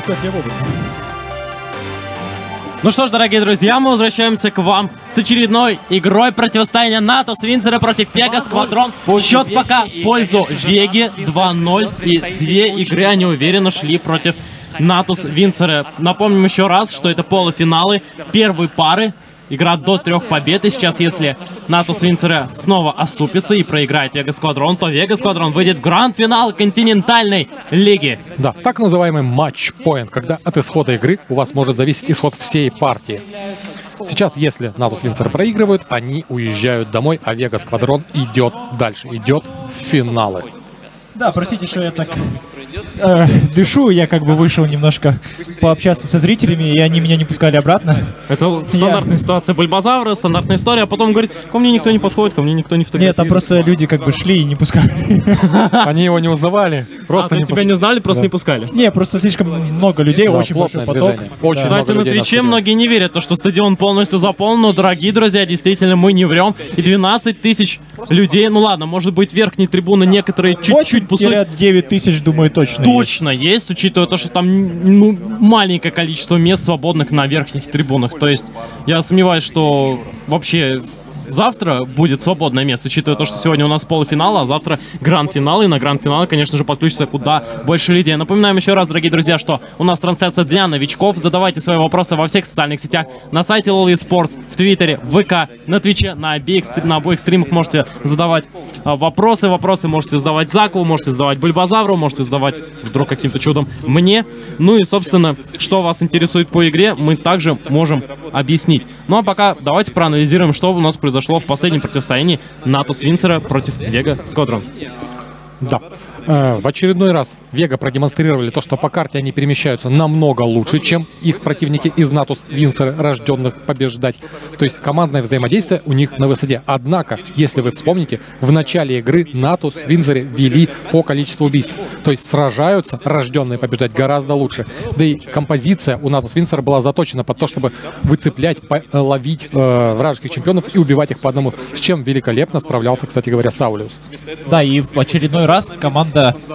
как я вовремя. Ну что ж, дорогие друзья, мы возвращаемся к вам с очередной игрой противостояния НАТО с Винсера против Пега Сквадрон. Счет пока в пользу Веги 2-0. И две игры они уверенно шли против Натус Винсера. Напомним еще раз, что это полуфиналы первой пары. Игра до трех побед, и сейчас, если Натус Винсера снова оступится и проиграет Вега Сквадрон, то Вега Сквадрон выйдет в гранд-финал континентальной лиги. Да, так называемый матч-поинт, когда от исхода игры у вас может зависеть исход всей партии. Сейчас, если Натус Винсер проигрывают, они уезжают домой, а Вега Сквадрон идет дальше, идет в финалы. Да, простите, что я так э, дышу, я как бы вышел немножко пообщаться со зрителями, и они меня не пускали обратно. Это стандартная ситуация Бульбазавра, стандартная история, а потом говорит, ко мне никто не подходит, ко мне никто не фотографирует. Нет, там просто люди как бы шли и не пускали. Они его не узнавали, просто а, не тебя не узнали, просто Да. не пускали. Не, просто слишком много людей, Да, очень большой поток. Очень Да. Кстати, на Твиче многие не верят, то, что стадион полностью заполнен, но, дорогие друзья, действительно, мы не врем. И 12 тысяч людей, ну ладно, может быть, верхние трибуны некоторые чуть-чуть пустые. 9 тысяч, думаю, точно. Точно есть, учитывая то, что там ну, маленькое количество мест свободных на верхних трибунах. То есть я сомневаюсь, что вообще завтра будет свободное место, учитывая то, что сегодня у нас полуфинал, а завтра гранд-финал, и на гранд-финал, конечно же, подключится куда больше людей. Напоминаем еще раз, дорогие друзья, что у нас трансляция для новичков. Задавайте свои вопросы во всех социальных сетях, на сайте Lolly Sports, в Твиттере, в ВК, на Твиче, на обеих, на обоих стримах можете задавать а, вопросы. Вопросы можете задавать Заку, можете задавать Бульбазавру, можете задавать вдруг каким-то чудом мне. Ну и, собственно, что вас интересует по игре, мы также можем объяснить. Ну а пока давайте проанализируем, что у нас произошло в последнем противостоянии НАТО Свинцера против Вега Скодрон. Да. Э, В очередной раз Вега продемонстрировали то, что по карте они перемещаются намного лучше, чем их противники из Натус Винсера, рожденных побеждать. То есть командное взаимодействие у них на высоте. Однако, если вы вспомните, в начале игры Натус Винсере вели по количеству убийств. То есть сражаются рожденные побеждать гораздо лучше. Да и композиция у Натус Винсера была заточена под то, чтобы выцеплять, э, ловить э, вражеских чемпионов и убивать их по одному. С чем великолепно справлялся, кстати говоря, Саулиус. Да, и в очередной раз команда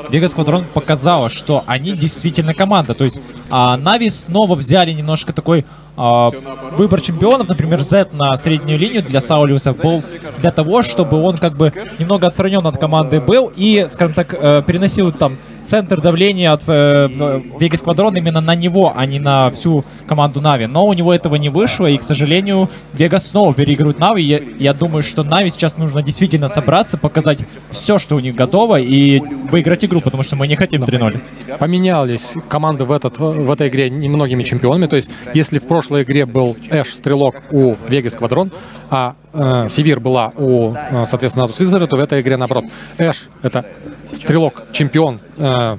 Vegas Squadron показала, что они действительно команда. То есть а, снова взяли немножко такой а, выбор чемпионов, например, Z на среднюю линию для Саулиуса был для того, чтобы он как бы немного отстранен от команды был и, скажем так, э, переносил там центр давления от э, в- Vegas Squadron именно на него, а не на всю команду Нави. Но у него этого не вышло, и, к сожалению, Vegas снова переигрывает Нави. Я, я думаю, что Нави сейчас нужно действительно собраться, показать все, что у них готово, и выиграть игру, потому что мы не хотим 3-0. поменялись команды в, этот, в этой игре немногими чемпионами. То есть, если в прошлой игре был Эш Стрелок у Вегас Квадрон, а э, Севир была у, э, соответственно, Натус Визера, то в этой игре наоборот. Эш — это стрелок, чемпион э,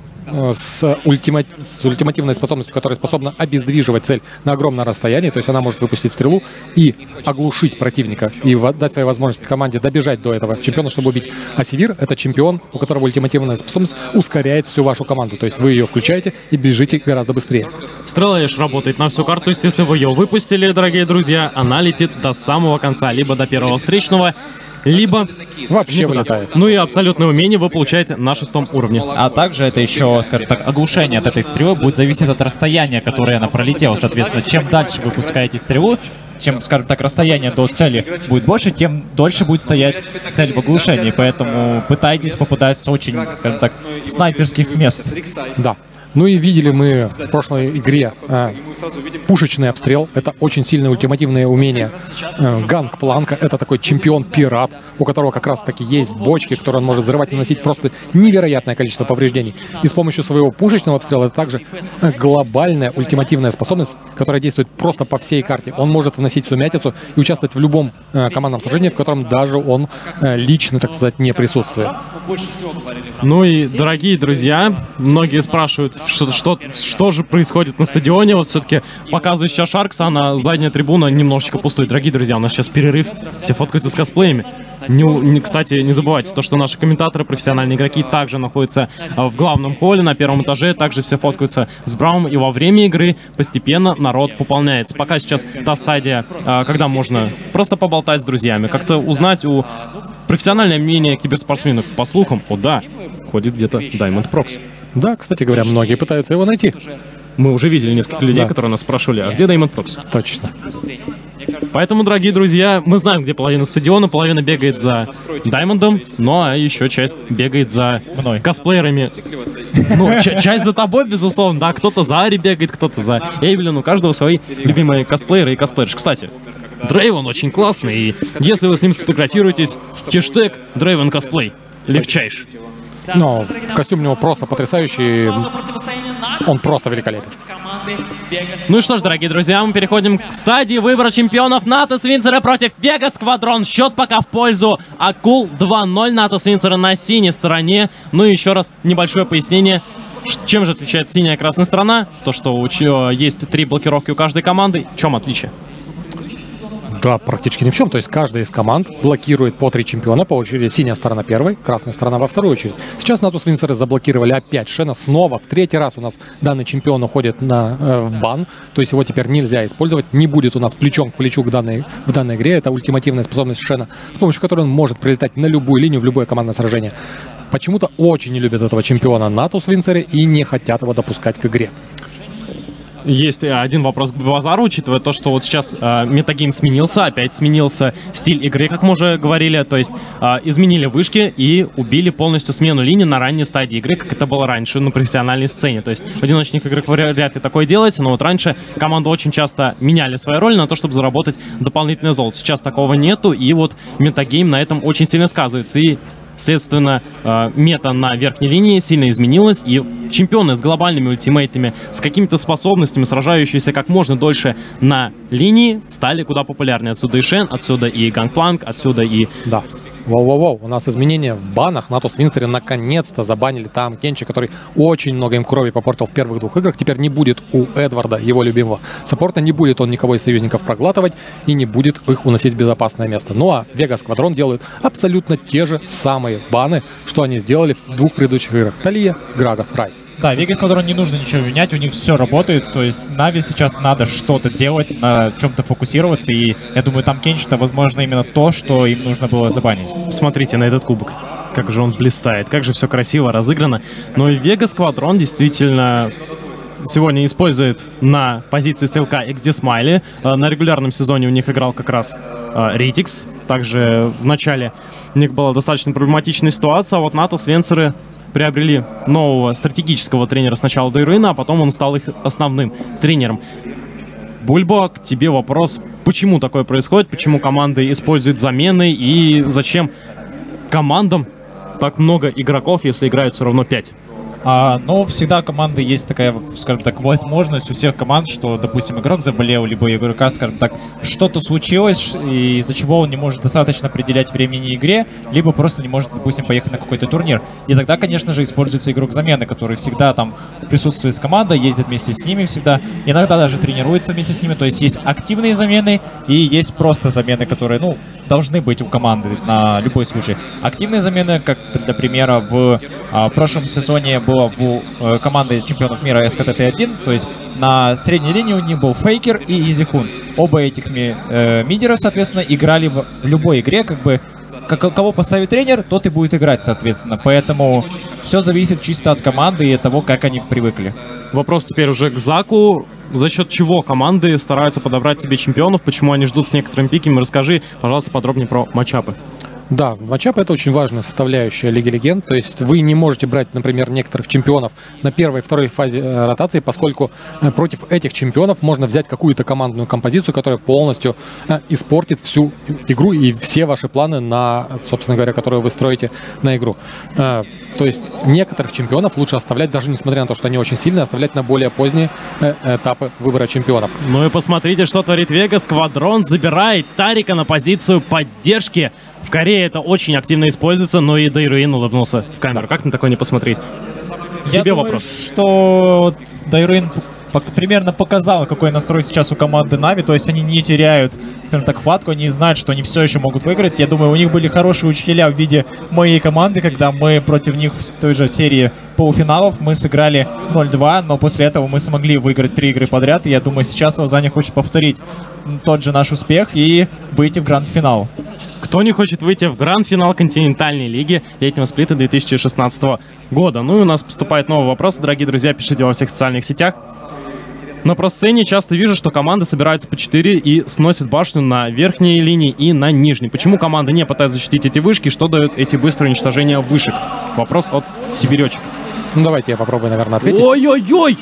с, ультима- с ультимативной способностью, которая способна обездвиживать цель на огромное расстояние. То есть она может выпустить стрелу и оглушить противника, и дать своей возможности команде добежать до этого чемпиона, чтобы убить. А Севир — это чемпион, у которого ультимативная способность ускоряет всю вашу команду. То есть вы ее включаете и бежите гораздо быстрее. Стрела лишь работает на всю карту, то есть если вы ее выпустили, дорогие друзья, она летит до самого конца, либо до первого встречного, либо Вообще вылетает. Ну и абсолютное умение вы получаете на шестом уровне. А также это еще, скажем так, оглушение от этой стрелы будет зависеть от расстояния, которое она пролетела. Соответственно, чем дальше вы пускаете стрелу, чем, скажем так, расстояние до цели будет больше, тем дольше будет стоять цель в оглушении. Поэтому пытайтесь попадать с очень, скажем так, снайперских мест. Да. Ну и видели мы в прошлой игре э, пушечный обстрел. Это очень сильное ультимативное умение. Э, Ганг Планка — это такой чемпион-пират, у которого как раз-таки есть бочки, которые он может взрывать и наносить просто невероятное количество повреждений. И с помощью своего пушечного обстрела это также э, глобальная ультимативная способность, которая действует просто по всей карте. Он может вносить сумятицу и участвовать в любом э, командном сражении, в котором даже он э, лично, так сказать, не присутствует. Ну и, дорогие друзья, многие спрашивают, что, что, что же происходит на стадионе. Вот все-таки показываю сейчас Шаркса, на задняя трибуна немножечко пустует. Дорогие друзья, у нас сейчас перерыв, все фоткаются с косплеями. Не, не- кстати, не забывайте, то, что наши комментаторы, профессиональные игроки, также находятся а, в главном холле на первом этаже, также все фоткаются с Браумом, и во время игры постепенно народ пополняется. Пока сейчас та стадия, а, когда можно просто поболтать с друзьями, как-то узнать у профессиональное мнение киберспортсменов. По слухам, о да, ходит где-то Diamond Prox. Да, кстати говоря, многие пытаются его найти. Мы уже видели несколько людей, Да. которые нас спрашивали, а где Даймонд Прокс? Точно. Поэтому, дорогие друзья, мы знаем, где половина стадиона, половина бегает за Даймондом, ну а еще часть бегает за Мной. косплеерами. Ну, ча- часть за тобой, безусловно, да, кто-то за Ари бегает, кто-то за Эвелин, у каждого свои любимые косплееры и косплеерши. Кстати, Дрейвен очень классный, и если вы с ним сфотографируетесь, хештег Дрейвен косплей. Легчайший. Но костюм у него просто потрясающий. Он просто великолепен. Ну и что ж, дорогие друзья, мы переходим к стадии выбора чемпионов НАТО Свинцера против Вегас Сквадрон. Счет пока в пользу Акул 2-0 НАТО Свинцера на синей стороне. Ну и еще раз небольшое пояснение. Чем же отличается синяя и красная сторона? То, что у чё есть три блокировки у каждой команды. В чем отличие? Да, практически ни в чем. То есть каждая из команд блокирует по три чемпиона по очереди. Синяя сторона первой, красная сторона во вторую очередь. Сейчас Натус Винсеры заблокировали опять Шена. Снова в третий раз у нас данный чемпион уходит на, э, в бан. То есть его теперь нельзя использовать. Не будет у нас плечом к плечу к данной, в данной игре. Это ультимативная способность Шена, с помощью которой он может прилетать на любую линию, в любое командное сражение. Почему-то очень не любят этого чемпиона Натус Винсеры и не хотят его допускать к игре. Есть э, один вопрос к Базару, учитывая то, что вот сейчас э, метагейм сменился, опять сменился стиль игры, как мы уже говорили, то есть э, изменили вышки и убили полностью смену линии на ранней стадии игры, как это было раньше на профессиональной сцене. То есть играх вы вряд ли такое делаете, но вот раньше команды очень часто меняли свою роль на то, чтобы заработать дополнительное золото. Сейчас такого нету, и вот метагейм на этом очень сильно сказывается. И Следственно, э, мета на верхней линии сильно изменилась, и чемпионы с глобальными ультимейтами, с какими-то способностями, сражающиеся как можно дольше на линии, стали куда популярнее. Отсюда и Шен, отсюда и Гангпланк, отсюда и... Да. Воу-воу-воу, у нас изменения в банах. Натус Винсере наконец-то забанили там Кенчи, который очень много им крови попортил в первых двух играх. Теперь не будет у Эдварда, его любимого саппорта, не будет он никого из союзников проглатывать и не будет их уносить в безопасное место. Ну а Вега Сквадрон делают абсолютно те же самые баны, что они сделали в двух предыдущих играх. Талия, Грагас, Райс. Да, Вегас Квадрон не нужно ничего менять, у них все работает, то есть Нави сейчас надо что-то делать, на чем-то фокусироваться, и я думаю, там Кенчи-то, возможно, именно то, что им нужно было забанить. Посмотрите на этот кубок. Как же он блистает, как же все красиво разыграно. Но и Вега Сквадрон действительно сегодня использует на позиции стрелка XD Смайли. Э, На регулярном сезоне у них играл как раз э, Ритикс. Также в начале у них была достаточно проблематичная ситуация, а вот Натус Венсеры приобрели нового стратегического тренера сначала Дейруина, а потом он стал их основным тренером. Бульбо, к тебе вопрос. Почему такое происходит? Почему команды используют замены? И зачем командам так много игроков, если играют все равно 5? А, но всегда команды есть такая, скажем так, возможность у всех команд, что, допустим, игрок заболел, либо игрока, скажем так, что-то случилось, из-за чего он не может достаточно определять времени игре, либо просто не может, допустим, поехать на какой-то турнир. И тогда, конечно же, используется игрок замены, который всегда там присутствует с командой, ездит вместе с ними всегда, иногда даже тренируется вместе с ними. То есть есть активные замены и есть просто замены, которые, ну, должны быть у команды на любой случай. Активные замены, как для примера, в а, прошлом сезоне было у э, команды чемпионов мира СКТ-1, то есть на средней линии у них был Фейкер и Изихун. Оба этих ми- э, мидера, соответственно, играли в любой игре, как бы как, кого поставит тренер, тот и будет играть, соответственно. Поэтому все зависит чисто от команды и от того, как они привыкли. Вопрос теперь уже к Заку. За счет чего команды стараются подобрать себе чемпионов? Почему они ждут с некоторыми пиками? Расскажи, пожалуйста, подробнее про матчапы. Да, матчап это очень важная составляющая Лиги Легенд. То есть вы не можете брать, например, некоторых чемпионов на первой и второй фазе э, ротации, поскольку э, против этих чемпионов можно взять какую-то командную композицию, которая полностью э, испортит всю игру и все ваши планы на, собственно говоря, которые вы строите на игру. То есть некоторых чемпионов лучше оставлять, даже несмотря на то, что они очень сильные, оставлять на более поздние этапы выбора чемпионов. Ну и посмотрите, что творит Вегас. Квадрон забирает Тарика на позицию поддержки. В Корее это очень активно используется, но и Дейруин улыбнулся в камеру. Как на такое не посмотреть? Я Тебе думаю, вопрос. что Дайрин пок- примерно показал, какой настрой сейчас у команды Нави, то есть они не теряют, скажем так, хватку, они знают, что они все еще могут выиграть. Я думаю, у них были хорошие учителя в виде моей команды, когда мы против них в той же серии полуфиналов мы сыграли 0-2, но после этого мы смогли выиграть три игры подряд, и я думаю, сейчас Лозанне хочет повторить тот же наш успех и выйти в гранд-финал. Кто не хочет выйти в гранд-финал континентальной лиги летнего сплита 2016 года? Ну и у нас поступает новый вопрос. Дорогие друзья, пишите во всех социальных сетях. На просцене часто вижу, что команды собираются по 4 и сносят башню на верхней линии и на нижней. Почему команды не пытаются защитить эти вышки? Что дают эти быстрые уничтожения вышек? Вопрос от Сибиречек. Ну, давайте я попробую, наверное, ответить. Ой-ой-ой!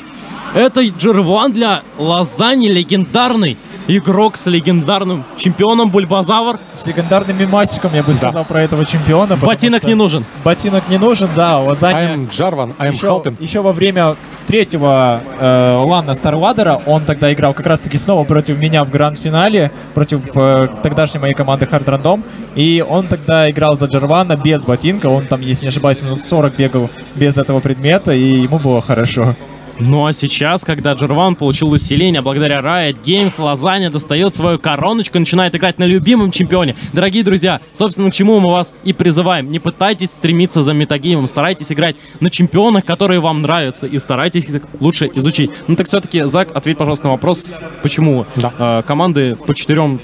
Это Джерван для Лазани легендарный игрок с легендарным чемпионом Бульбазавр. С легендарным мемасиком я бы сказал про этого чемпиона. Ботинок что не нужен. Ботинок не нужен, да. Лазанья... I'm Jarvan, I'm еще, Halton. еще во время третьего э, лана Старладера он тогда играл как раз-таки снова против меня в гранд-финале, против э, тогдашней моей команды Hard Random. И он тогда играл за Джарвана без ботинка. Он там, если не ошибаюсь, минут 40 бегал без этого предмета, и ему было хорошо. Ну а сейчас, когда Джерван получил усиление благодаря Riot Games, Лазанья достает свою короночку и начинает играть на любимом чемпионе. Дорогие друзья, собственно, к чему мы вас и призываем. Не пытайтесь стремиться за метагеймом, старайтесь играть на чемпионах, которые вам нравятся, и старайтесь их лучше изучить. Ну так все-таки, Зак, ответь, пожалуйста, на вопрос, почему Да. э, команды по четырем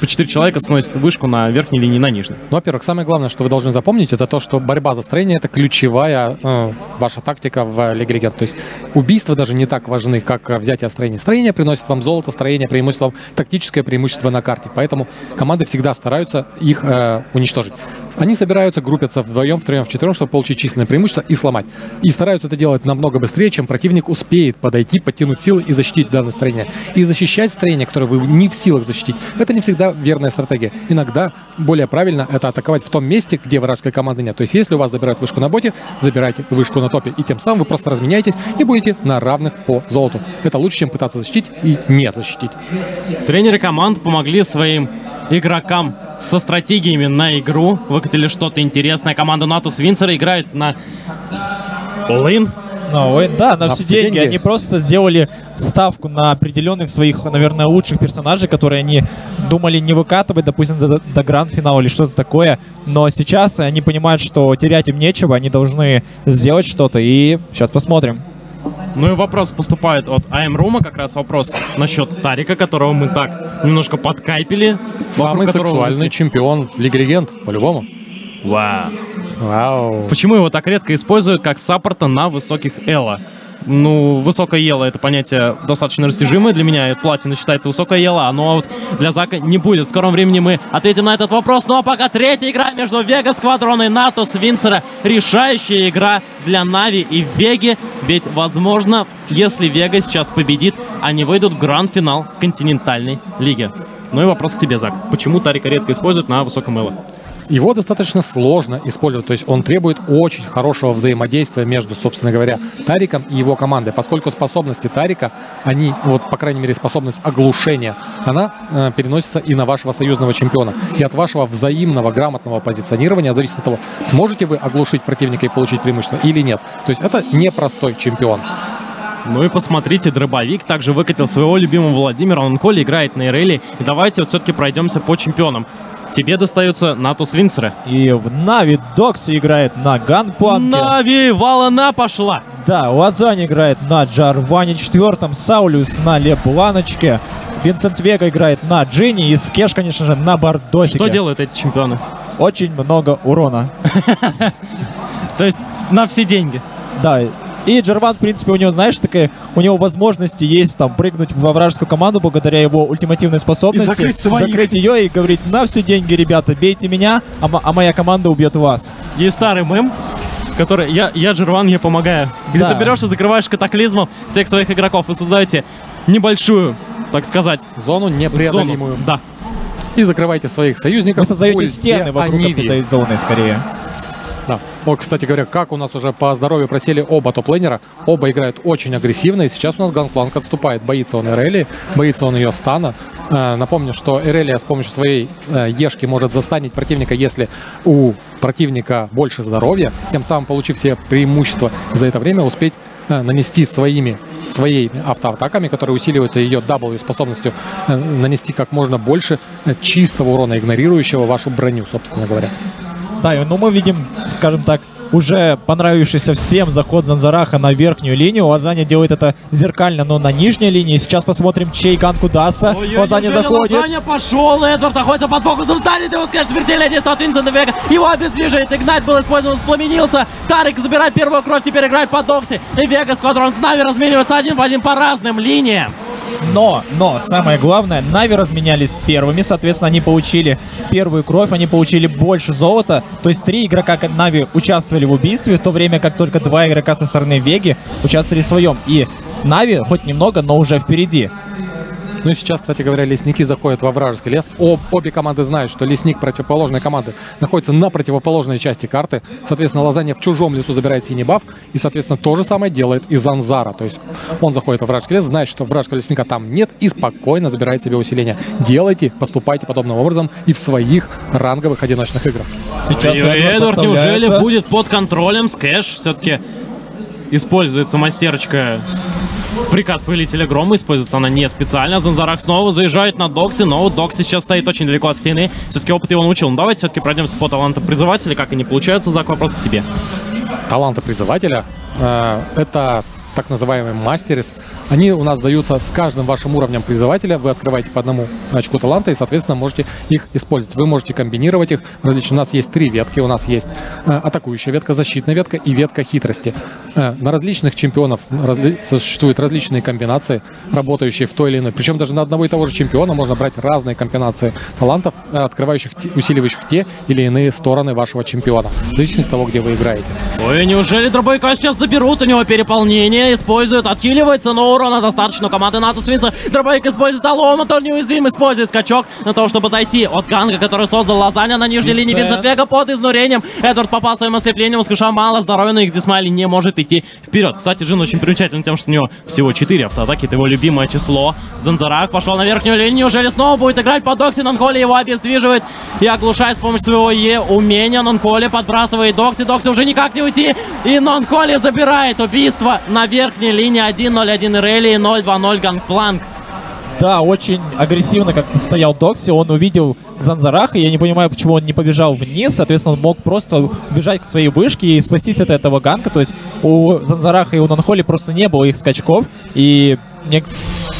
по четыре человека сносят вышку на верхней линии на нижней. Ну, во-первых, самое главное, что вы должны запомнить, это то, что борьба за строение — это ключевая э, ваша тактика в Лиге Легенд. То есть убийства даже не так важны, как взятие строения. Строение приносит вам золото, строение вам тактическое преимущество на карте. Поэтому команды всегда стараются их э, уничтожить. Они собираются, группятся вдвоем, втроем, вчетвером, чтобы получить численное преимущество и сломать. И стараются это делать намного быстрее, чем противник успеет подойти, подтянуть силы и защитить данное строение. И защищать строение, которое вы не в силах защитить, это не всегда верная стратегия. Иногда более правильно это атаковать в том месте, где вражеской команды нет. То есть если у вас забирают вышку на боте, забирайте вышку на топе. И тем самым вы просто разменяетесь и будете на равных по золоту. Это лучше, чем пытаться защитить и не защитить. Тренеры команд помогли своим игрокам со стратегиями на игру. Выкатили что-то интересное. Команда Натус Винцера играет на All-in. Ну, ой, да, на, На все все деньги. деньги. Они просто сделали ставку на определенных своих, наверное, лучших персонажей, которые они думали не выкатывать, допустим, до, до гранд-финала или что-то такое. Но сейчас они понимают, что терять им нечего, они должны сделать что-то. И сейчас посмотрим. Ну и вопрос поступает от АМ Рума, как раз вопрос насчет Тарика, которого мы так немножко подкайпили. Самый сексуальный чемпион Лиги Легенд, по-любому. Вау. Вау. Почему его так редко используют как саппорта на высоких эло? Ну, высокое ело это понятие достаточно растяжимое для меня. Платина считается высокое ело, но вот для Зака не будет. В скором времени мы ответим на этот вопрос. Ну а пока третья игра между Вега Сквадрон и Натус Винцера. Решающая игра для Нави и Веги. Ведь, возможно, если Вега сейчас победит, они выйдут в гранд-финал континентальной лиги. Ну и вопрос к тебе, Зак. Почему Тарика редко используют на высоком эло? Его достаточно сложно использовать, то есть он требует очень хорошего взаимодействия между, собственно говоря, Тариком и его командой, поскольку способности Тарика, они, вот по крайней мере способность оглушения, она э, переносится и на вашего союзного чемпиона. И от вашего взаимного грамотного позиционирования зависит от того, сможете вы оглушить противника и получить преимущество или нет. То есть это непростой чемпион. Ну и посмотрите, Дробовик также выкатил своего любимого Владимира. Он Коли играет на Иреле. И давайте вот все-таки пройдемся по чемпионам. Тебе достается Natus Vincere. И в Нави Докси играет на Ганпланке. Нави Валана пошла. Да, Лазань играет на Джарване четвертом, Саулюс на Лебланочке, Винсент Вега играет на Джинни и Скэш, конечно же, на Бардосике. Что делают эти чемпионы? Очень много урона. То есть на все деньги. Да, и Джарван, в принципе, у него, знаешь, такая, у него возможности есть там прыгнуть во вражескую команду благодаря его ультимативной способности. И закрыть своих. закрыть ее и говорить, на все деньги, ребята, бейте меня, а, а моя команда убьет вас. Есть старый мем, который «Я, я Джерван, я помогаю». Где Да. ты берешь и закрываешь катаклизмом всех своих игроков. Вы создаете небольшую, так сказать, Зону непреодолимую. зону. Да. И закрывайте своих союзников. Вы создаете стены вокруг этой зоны, скорее. О, кстати говоря, как у нас уже по здоровью просели оба топ-лейнера, оба играют очень агрессивно, и сейчас у нас Ганпланк отступает. Боится он Эрели, боится он ее стана. Э, напомню, что Эрелия с помощью своей э, ешки может застанить противника, если у противника больше здоровья, тем самым получив все преимущества за это время, успеть э, нанести своими своей автоатаками, которые усиливаются ее W способностью нанести как можно больше чистого урона, игнорирующего вашу броню, собственно говоря. Да, ну мы видим, скажем так, уже понравившийся всем заход Занзараха на верхнюю линию. Лазаня делает это зеркально, но на нижней линии. Сейчас посмотрим, чей ганк удастся. Лазаня заходит. Лазаня пошел, Эдвард находится под фокусом, станет его, скажет, смертельное действие от Винсента Вега. Его обездвиживает, Игнайт был использован, спламенился. Тарик забирает первую кровь, теперь играет под Докси. И Вега Сквадрон с Нави размениваются один в один по разным линиям. Но, но, самое главное, Нави разменялись первыми, соответственно, они получили первую кровь, они получили больше золота. То есть три игрока как Нави участвовали в убийстве, в то время как только два игрока со стороны Веги участвовали в своем. И Нави хоть немного, но уже впереди. Ну и сейчас, кстати говоря, лесники заходят во вражеский лес. Об, обе команды знают, что лесник противоположной команды находится на противоположной части карты. Соответственно, Лазанья в чужом лесу забирает синий баф. И, соответственно, то же самое делает и Занзара. То есть он заходит во вражеский лес, знает, что вражеского лесника там нет и спокойно забирает себе усиление. Делайте, поступайте подобным образом и в своих ранговых одиночных играх. Сейчас и Эдвард неужели будет под контролем? Скэш все-таки используется мастерочка Приказ повелителя грома используется она не специально. Занзарак снова заезжает на Докси, но Докс сейчас стоит очень далеко от стены. Все-таки опыт его научил. Ну давайте все-таки пройдемся по таланту призывателя, как они получаются. Зак, вопрос к себе. Таланты призывателя э, это так называемый мастерис они у нас даются с каждым вашим уровнем призывателя. Вы открываете по одному очку таланта и, соответственно, можете их использовать. Вы можете комбинировать их. Различно. У нас есть три ветки. У нас есть э, атакующая ветка, защитная ветка и ветка хитрости. Э, на различных чемпионов разли... существуют различные комбинации, работающие в той или иной. Причем даже на одного и того же чемпиона можно брать разные комбинации талантов, э, открывающих, усиливающих те или иные стороны вашего чемпиона. В зависимости от того, где вы играете. Ой, неужели дробовика сейчас заберут? У него переполнение, используют, отхиливается, но урона достаточно. Команда НАТО Свинса. Дробовик использует Алома, тот неуязвим, использует скачок на то, чтобы дойти от ганга, который создал Лазаня на нижней линии. Винсент Вега под изнурением. Эдвард попал своим ослеплением, у мало здоровья, но их Дисмайли не может идти вперед. Кстати, Джин очень примечателен тем, что у него всего 4 автоатаки. Это его любимое число. Занзарак пошел на верхнюю линию. Неужели снова будет играть под Докси? Нонколи его обездвиживает и оглушает с помощью своего Е умения. Нонколи подбрасывает Докси. Докси уже никак не уйти. И Нонколи забирает убийство на верхней линии 1-0-1 Релли 0-2-0 Гангпланк. Да, очень агрессивно как-то стоял Докси. Он увидел Занзараха. Я не понимаю, почему он не побежал вниз. Соответственно, он мог просто убежать к своей вышке и спастись от этого ганка. То есть у Занзараха и у Нанхоли просто не было их скачков. И мне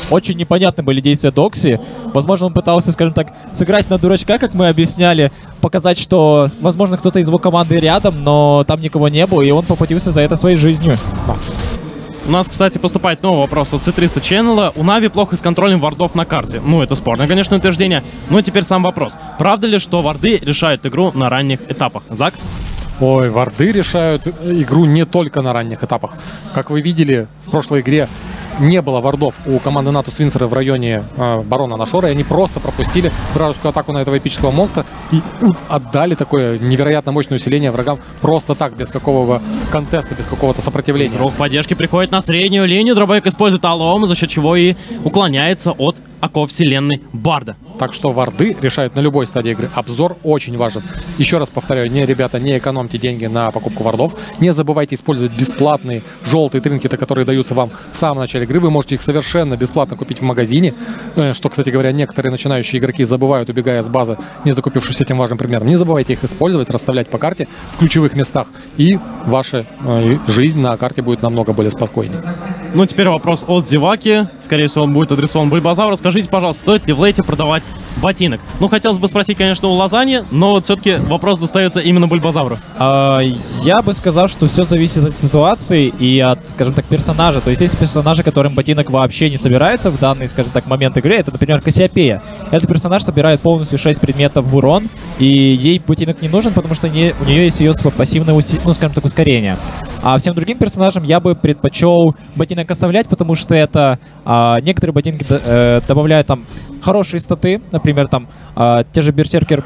очень непонятны были действия Докси. Возможно, он пытался, скажем так, сыграть на дурачка, как мы объясняли, показать, что, возможно, кто-то из его команды рядом, но там никого не было, и он поплатился за это своей жизнью. У нас, кстати, поступает новый вопрос от C300 Channel. У Нави плохо с контролем вардов на карте. Ну, это спорное, конечно, утверждение. Но теперь сам вопрос. Правда ли, что варды решают игру на ранних этапах? Зак? Ой, варды решают игру не только на ранних этапах. Как вы видели в прошлой игре, не было вардов у команды НАТО Свинцера в районе э, барона Нашора, и они просто пропустили вражескую атаку на этого эпического монстра и отдали такое невероятно мощное усиление врагам просто так, без какого контеста, без какого-то сопротивления. Друг поддержки приходит на среднюю линию, дробовик использует алом, за счет чего и уклоняется от оков вселенной Барда. Так что варды решают на любой стадии игры. Обзор очень важен. Еще раз повторяю, не, ребята, не экономьте деньги на покупку вардов. Не забывайте использовать бесплатные желтые тринкеты, которые даются вам в самом начале игры. Вы можете их совершенно бесплатно купить в магазине. Э, что, кстати говоря, некоторые начинающие игроки забывают, убегая с базы, не закупившись этим важным предметом. Не забывайте их использовать, расставлять по карте в ключевых местах. И ваша э, жизнь на карте будет намного более спокойнее. Ну, теперь вопрос от Зеваки. Скорее всего, он будет адресован Бульбазавру. Скажите, пожалуйста, стоит ли в лейте продавать ботинок? Ну, хотелось бы спросить, конечно, у Лазани, но вот все-таки вопрос достается именно Бульбазавру. А, я бы сказал, что все зависит от ситуации и от, скажем так, персонажа. То есть есть персонажи, которым ботинок вообще не собирается в данный, скажем так, момент игры. Это, например, Кассиопея. Этот персонаж собирает полностью 6 предметов в урон, и ей ботинок не нужен, потому что не, у нее есть ее пассивное, ну, скажем так, ускорение. А всем другим персонажам я бы предпочел ботинок оставлять, потому что это а, некоторые ботинки э, добавляют там хорошие статы, например, там а, те же берсеркер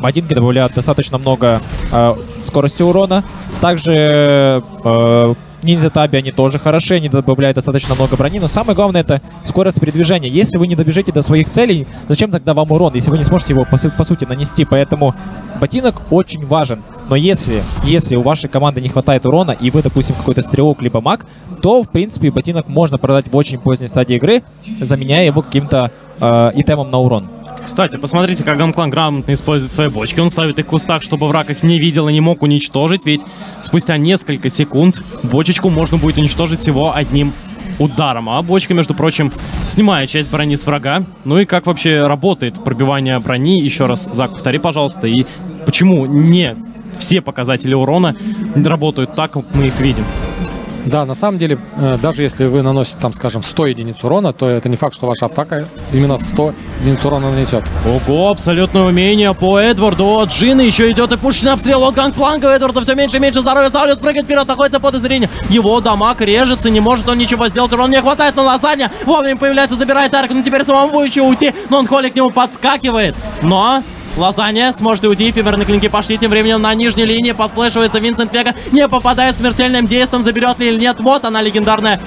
ботинки добавляют достаточно много а, скорости урона. Также а, Ниндзя Таби, они тоже хороши, они добавляют достаточно много брони, но самое главное это скорость передвижения. Если вы не добежите до своих целей, зачем тогда вам урон, если вы не сможете его по, по сути нанести? Поэтому ботинок очень важен. Но если, если у вашей команды не хватает урона, и вы, допустим, какой-то стрелок либо маг, то, в принципе, ботинок можно продать в очень поздней стадии игры, заменяя его каким-то э, итемом на урон. Кстати, посмотрите, как Ганклан грамотно использует свои бочки. Он ставит их в кустах, чтобы враг их не видел и не мог уничтожить, ведь спустя несколько секунд бочечку можно будет уничтожить всего одним ударом. А бочка, между прочим, снимает часть брони с врага. Ну и как вообще работает пробивание брони? Еще раз, Зак, повтори, пожалуйста. И почему не все показатели урона работают так, как мы их видим? Да, на самом деле, э, даже если вы наносите, там, скажем, 100 единиц урона, то это не факт, что ваша атака именно 100 единиц урона нанесет. Ого, абсолютное умение по Эдварду. От Джина еще идет и пушечный обстрел от Гангпланка. Эдварда все меньше и меньше здоровья. Саулюс прыгает вперед, находится под изрением. Его дамаг режется, не может он ничего сделать. Урон не хватает, но лазанья вовремя появляется, забирает арк. Но теперь самому еще уйти. Но он Холли к нему подскакивает. Но Лазанья сможет уйти, фиберные клинки пошли, тем временем на нижней линии подфлешивается Винсент Вега, не попадает смертельным действием, заберет ли или нет, вот она легендарная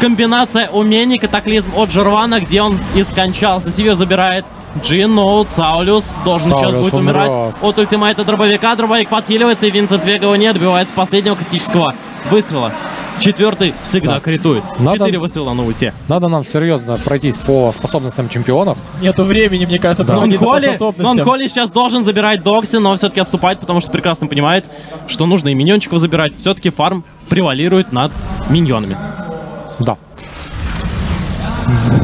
комбинация умений, катаклизм от Джервана, где он и скончался, Сивер забирает Джин, но Саулюс должен сейчас будет умрет. умирать от ультимайта дробовика, дробовик подхиливается, и Винсент Вега его не добивается последнего критического выстрела. Четвертый всегда Да. критует. Надо- Четыре выстрела на ульте. Надо нам серьезно пройтись по способностям чемпионов. Нету времени, мне кажется, Да. Нонколи, способностям. Нонколи сейчас должен забирать Докси, но все-таки отступает, потому что прекрасно понимает, что нужно и миньончиков забирать. Все-таки фарм превалирует над миньонами. Да.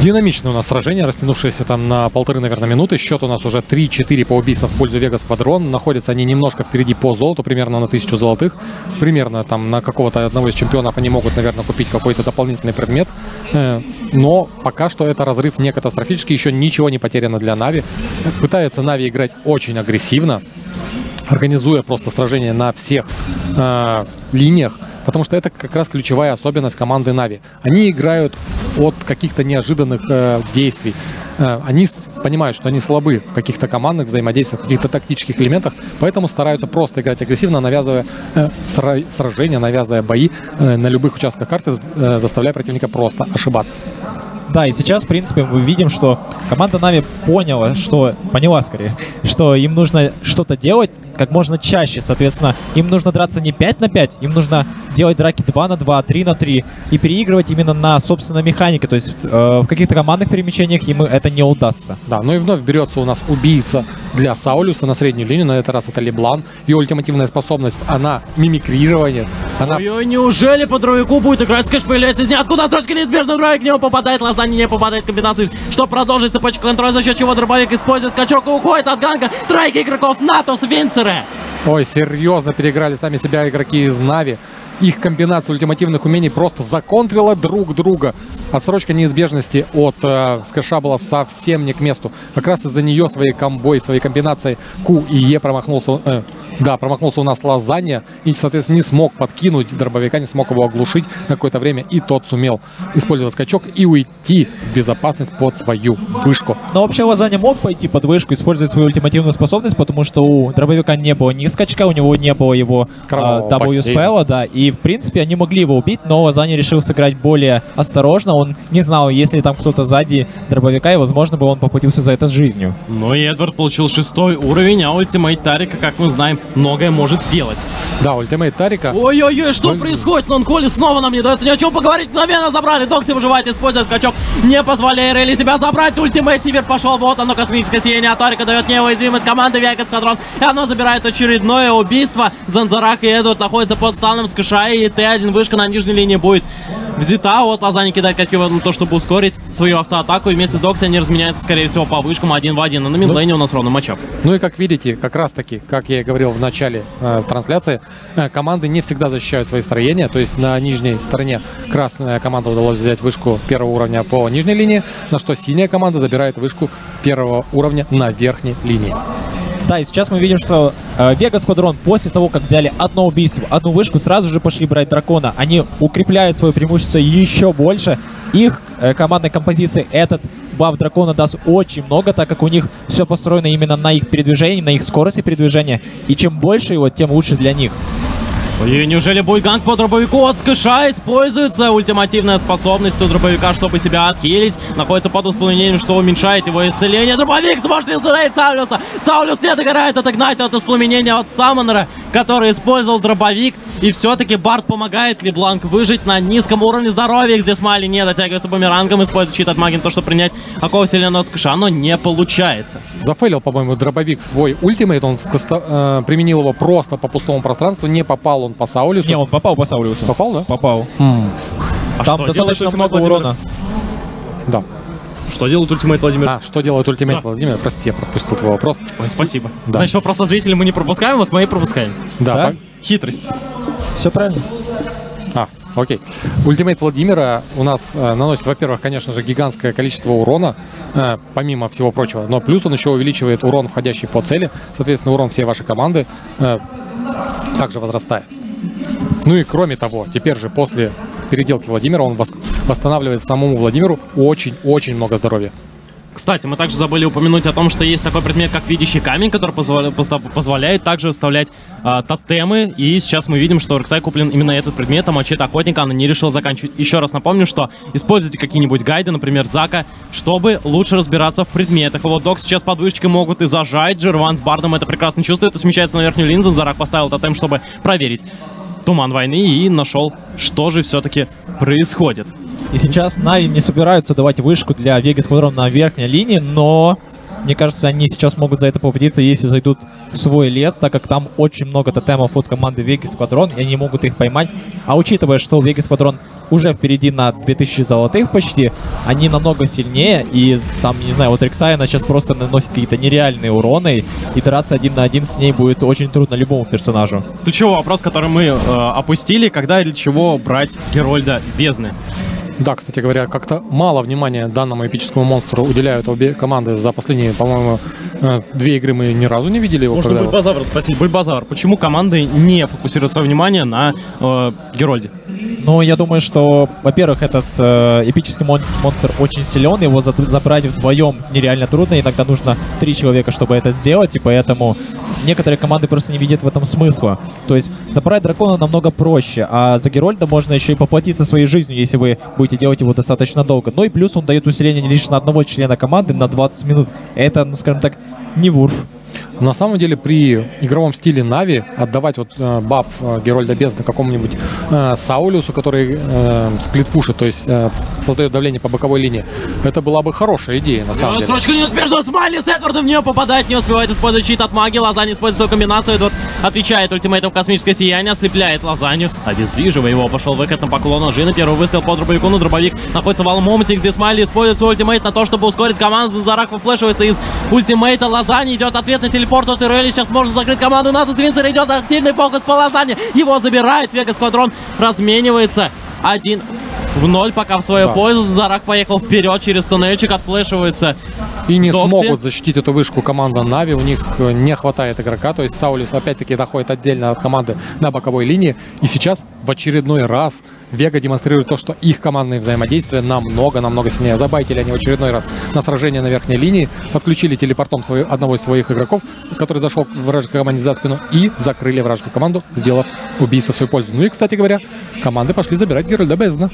Динамичное у нас сражение, растянувшееся там на полторы, наверное, минуты. Счет у нас уже 3-4 по убийствам в пользу Вегас Квадрон. Находятся они немножко впереди по золоту, примерно на тысячу золотых. Примерно там на какого-то одного из чемпионов они могут, наверное, купить какой-то дополнительный предмет. Э, Но пока что это разрыв не катастрофический, еще ничего не потеряно для Нави. Пытается Нави играть очень агрессивно, организуя просто сражение на всех э, линиях, потому что это как раз ключевая особенность команды Нави. Они играют от каких-то неожиданных э, действий. Э, они понимают, что они слабы в каких-то командных взаимодействиях, в каких-то тактических элементах, поэтому стараются просто играть агрессивно, навязывая э, сра- сражения, навязывая бои э, на любых участках карты, э, заставляя противника просто ошибаться. Да, и сейчас, в принципе, мы видим, что команда Нави поняла, что поняла скорее, что им нужно что-то делать как можно чаще. Соответственно, им нужно драться не 5 на 5, им нужно делать драки 2 на 2, 3 на 3 и переигрывать именно на собственной механике. То есть э, в каких-то командных перемещениях им это не удастся. Да, ну и вновь берется у нас убийца для Саулюса на среднюю линию. На этот раз это Леблан. Ее ультимативная способность, она мимикрирование. Она Ой-ой, неужели по Дробовику будет играть? Скэш появляется из ниоткуда, строчка неизбежно, Дробовик в него попадает, Лазани не попадает комбинации. Что продолжит цепочку контроля, за счет чего Дробовик использует скачок и уходит от ганга. Тройка игроков Natus Vincere. Ой, серьезно переиграли сами себя игроки из Нави. Их комбинация ультимативных умений просто законтрила друг друга. Отсрочка неизбежности от э, Скэша была совсем не к месту. Как раз из-за нее своей комбой, своей комбинацией Q и Е промахнулся. э, да, промахнулся у нас Лазанья и, соответственно, не смог подкинуть дробовика, не смог его оглушить на какое-то время. И тот сумел использовать скачок и уйти в безопасность под свою вышку. Но вообще Лазаня мог пойти под вышку, использовать свою ультимативную способность, потому что у дробовика не было ни скачка, у него не было его Кровавого а, W бассейна. спелла, да. И, в принципе, они могли его убить, но Лазаня решил сыграть более осторожно. Он не знал, если там кто-то сзади дробовика, и, возможно, бы он поплатился за это с жизнью. Ну и Эдвард получил шестой уровень, а ultimate Тарика, как мы знаем, многое может сделать. Да, ultimate Тарика. Ой-ой-ой, что происходит? Нонхоли снова нам не дает ни о чем поговорить. Мгновенно забрали. Докси выживает, использует скачок. Не позволяя Ирелии себя забрать. Ultimate Сивир пошел. Вот оно, космическое сияние от Тарика дает неуязвимость команды Вега Сквадрон. И оно забирает очередное убийство. Занзарак и Эдвард находятся под станом Скэша. И Т1 вышка на нижней линии будет взята. Вот Лазани кидает его на то, чтобы ускорить свою автоатаку. И вместе с Докси они разменяются, скорее всего, по вышкам один в один. А на мидлейне у нас ровно матчап. Ну и как видите, как раз таки, как я и говорил в начале э, трансляции, э, команды не всегда защищают свои строения. То есть на нижней стороне красная команда удалось взять вышку первого уровня по нижней линии, на что синяя команда забирает вышку первого уровня на верхней линии. Да, и сейчас мы видим, что э, Вегас Квадрон после того, как взяли одно убийство, одну вышку, сразу же пошли брать дракона. Они укрепляют свое преимущество еще больше. Их э, командной композиции этот баф дракона даст очень много, так как у них все построено именно на их передвижении, на их скорости передвижения. И чем больше его, тем лучше для них. Ой, неужели будет ганг по дробовику от Скыша? Используется ультимативная способность у дробовика, чтобы себя отхилить. Находится под воспламенением, что уменьшает его исцеление. Дробовик сможет исцелять Саулюса. Саулюс не догорает от Игнайта от воспламенения от Саммонера, который использовал дробовик И все-таки Барт помогает Лебланк выжить на низком уровне здоровья. Здесь Мали не дотягивается бумерангом, использует щит от магии, то, что принять около вселенного скыша, но не получается. Зафейлил, по-моему, дробовик свой ультимейт, он э, применил его просто по пустому пространству, не попал он по Саулису. Не, он попал по Саулиусу. Попал, да? Попал. М, А Там что достаточно делает много ультимейт урона. Да. Что делает ультимейт Владимир? А, что делает ультимейт Да. Владимир? Прости, я пропустил твой вопрос. Ой, спасибо. Да. Значит, вопрос от зрителей мы не пропускаем, вот мы и пропускаем. Да, Да? Хитрость. Все правильно. А, окей. Ultimate Владимира у нас э, наносит, во-первых, конечно же, гигантское количество урона, э, помимо всего прочего. Но плюс он еще увеличивает урон, входящий по цели. Соответственно, урон всей вашей команды э, также возрастает. Ну и кроме того, теперь же после переделки Владимира он вос- восстанавливает самому Владимиру очень-очень много здоровья. Кстати, мы также забыли упомянуть о том, что есть такой предмет, как видящий камень, который позволя- позволяет также оставлять а, тотемы. И сейчас мы видим, что Рексай куплен именно этот предмет, а мачете охотника она не решила заканчивать. Еще раз напомню, что используйте какие-нибудь гайды, например, Зака, чтобы лучше разбираться в предметах. Вот Док сейчас под вышечкой могут и зажать. Джерван с Бардом это прекрасно чувствует и на верхнюю линзу. Зарак поставил тотем, чтобы проверить туман войны и нашел, что же все-таки происходит. И сейчас Нави не собираются давать вышку для Вега Сквадрон на верхней линии, но мне кажется, они сейчас могут за это победиться, если зайдут в свой лес, так как там очень много тотемов от команды Вега Сквадрон, и они могут их поймать. А учитывая, что Вега Сквадрон уже впереди на 2000 золотых почти, они намного сильнее, и там, не знаю, вот Рексайна сейчас просто наносит какие-то нереальные уроны, и драться один на один с ней будет очень трудно любому персонажу. Ключевой вопрос, который мы э, опустили, когда и для чего брать Герольда Бездны. Да, кстати говоря, как-то мало внимания данному эпическому монстру уделяют обе команды. За последние, по-моему, две игры мы ни разу не видели его. Можно когда- Бульбазавра спросить. Бульбазавр, почему команды не фокусируют свое внимание на э, Герольде? Ну, я думаю, что, во-первых, этот э, эпический мон- монстр очень силен, его за- забрать вдвоем нереально трудно, иногда нужно три человека, чтобы это сделать, и поэтому некоторые команды просто не видят в этом смысла. То есть забрать дракона намного проще, а за Герольда можно еще и поплатиться своей жизнью, если вы будете делать его достаточно долго. Ну и плюс он дает усиление лишь на одного члена команды на 20 минут. Это, ну, скажем так, не вурф. На самом деле при игровом стиле Нави отдавать вот э, баф э, Герольда Бездны какому-нибудь э, Саулиусу, который э, сплит-пушит, то есть э, создает давление по боковой линии, это была бы хорошая идея на самом деле. Срочка неуспешно, Смайли с Эдвардом в нее попадает, не успевает использовать щит от магии, Лазань использует свою комбинацию, Эдвард отвечает ультимейтом космическое сияние, ослепляет Лазанью, обездвиживая его, пошел выкат на поклон Жина, первый выстрел по дробовику, но дробовик находится в алом омуте, где Смайли использует свой ультимейт на то, чтобы ускорить команду, Занзарак выфлешивается из ультимейта Лазани, идет ответ на телепорт от Ирели, сейчас можно закрыть команду, НАТО Свинцер идет активный фокус по Лазане, его забирает, Вега Сквадрон разменивается, один в ноль, пока в свою Да. пользу, Зарак поехал вперед через туннельчик, отфлешивается. И не Докси. смогут защитить эту вышку команда Нави, у них э, не хватает игрока, то есть Саулис опять-таки доходит отдельно от команды на боковой линии, и сейчас в очередной раз Вега демонстрирует то, что их командные взаимодействия намного-намного сильнее. Забайтили они в очередной раз на сражение на верхней линии, подключили телепортом свою- одного из своих игроков, который зашел к вражеской команде за спину, и закрыли вражескую команду, сделав убийство в свою пользу. Ну и, кстати говоря, команды пошли забирать Герольда Бездна.